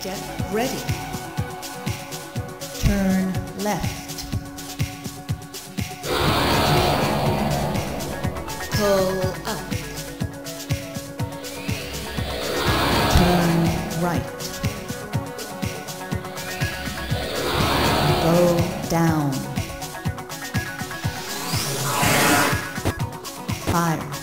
Get ready. Turn left. Pull up. Turn right. Go down. Fire.